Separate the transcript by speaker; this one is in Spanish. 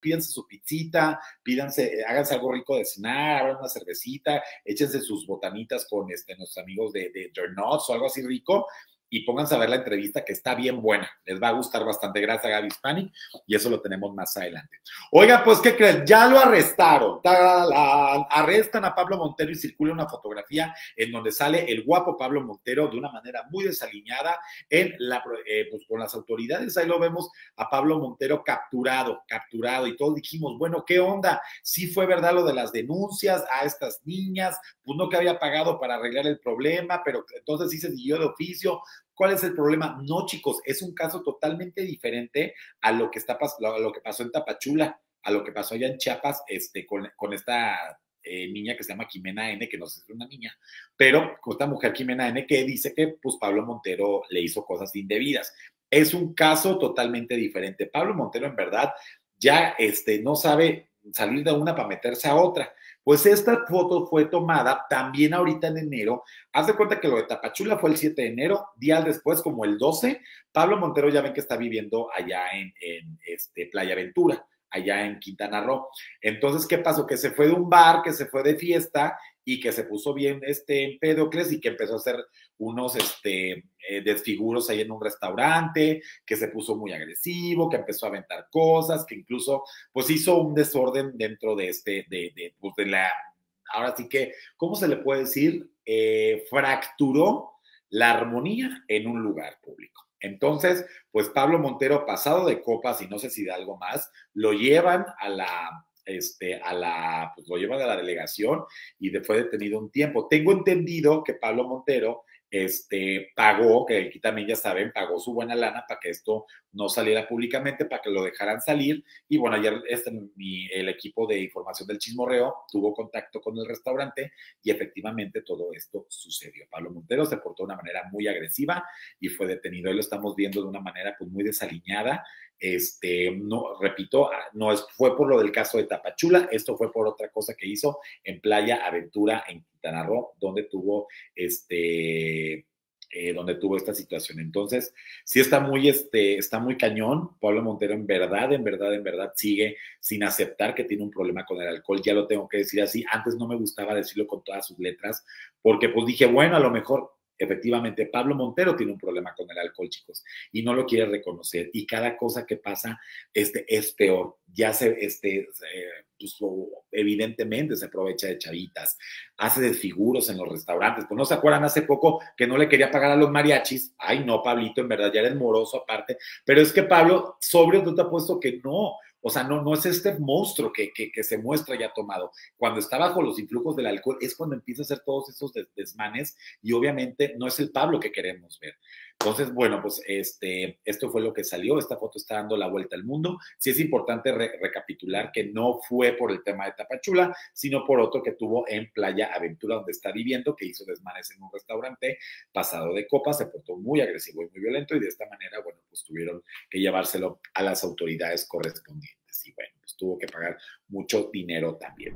Speaker 1: pídanse su pizzita, pídanse, háganse algo rico de cenar, abran una cervecita, échense sus botanitas con este, nuestros amigos de, de o algo así rico y pónganse a ver la entrevista que está bien buena. Les va a gustar bastante. Gracias a Gaby Hispanic y eso lo tenemos más adelante. Oiga, pues, ¿qué creen? Ya lo arrestaron. Arrestan a Pablo Montero y circula una fotografía en donde sale el guapo Pablo Montero de una manera muy desaliñada en la, eh, pues, con las autoridades. Ahí lo vemos a Pablo Montero capturado, capturado y todos dijimos, bueno, ¿qué onda? Sí fue verdad lo de las denuncias a estas niñas, pues no que había pagado para arreglar el problema, pero entonces sí se siguió de oficio ¿Cuál es el problema? No, chicos, es un caso totalmente diferente a lo que, está, a lo que pasó en Tapachula, a lo que pasó allá en Chiapas este, con, con esta eh, niña que se llama Jimena N, que no sé si es una niña, pero con esta mujer Jimena N que dice que pues Pablo Montero le hizo cosas indebidas. Es un caso totalmente diferente. Pablo Montero en verdad ya este, no sabe salir de una para meterse a otra. Pues esta foto fue tomada también ahorita en enero. Haz de cuenta que lo de Tapachula fue el 7 de enero, días después, como el 12, Pablo Montero ya ven que está viviendo allá en, en este, Playa Ventura allá en Quintana Roo. Entonces, ¿qué pasó? Que se fue de un bar, que se fue de fiesta y que se puso bien este Empédocles y que empezó a hacer unos este, eh, desfiguros ahí en un restaurante, que se puso muy agresivo, que empezó a aventar cosas, que incluso pues hizo un desorden dentro de este, de, de, pues, de la, ahora sí que, ¿cómo se le puede decir? Eh, fracturó la armonía en un lugar público. Entonces, pues Pablo Montero, pasado de copas y no sé si de algo más, lo llevan a la, este, a la, pues lo llevan a la delegación y fue detenido un tiempo. Tengo entendido que Pablo Montero este, pagó, que aquí también ya saben, pagó su buena lana para que esto no saliera públicamente, para que lo dejaran salir. Y bueno, ayer este, el equipo de información del Chismorreo tuvo contacto con el restaurante y efectivamente todo esto sucedió. Pablo Montero se portó de una manera muy agresiva y fue detenido. Hoy lo estamos viendo de una manera pues muy desaliñada. Este, no, repito, ah, no es, fue por lo del caso de Tapachula, esto fue por otra cosa que hizo en Playa Aventura en Quintana Roo, donde tuvo este, eh, donde tuvo esta situación. Entonces, sí está muy, este, está muy cañón. Pablo Montero en verdad, en verdad, en verdad sigue sin aceptar que tiene un problema con el alcohol. Ya lo tengo que decir así. Antes no me gustaba decirlo con todas sus letras, porque pues dije, bueno, a lo mejor efectivamente, Pablo Montero tiene un problema con el alcohol, chicos, y no lo quiere reconocer. Y cada cosa que pasa este, es peor. Ya se, este, pues, evidentemente se aprovecha de chavitas, hace desfiguros en los restaurantes. Pues no se acuerdan hace poco que no le quería pagar a los mariachis. Ay, no, Pablito, en verdad ya eres moroso aparte. Pero es que Pablo, sobrio, no te ha puesto que no. O sea, no, no es este monstruo que, que, se muestra ya tomado. Cuando está bajo los influjos del alcohol es cuando empieza a hacer todos esos desmanes y obviamente no es el Pablo que queremos ver. Entonces, bueno, pues este, esto fue lo que salió. Esta foto está dando la vuelta al mundo. Sí es importante recapitular que no fue por el tema de Tapachula, sino por otro que tuvo en Playa Aventura, donde está viviendo, que hizo desmanes en un restaurante pasado de copas, se portó muy agresivo y muy violento y de esta manera, bueno, pues tuvieron que llevárselo a las autoridades correspondientes y bueno, pues tuvo que pagar mucho dinero también.